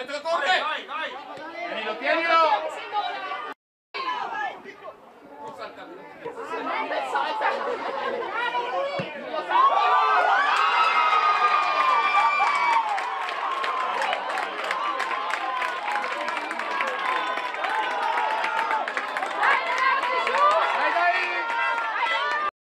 はいたか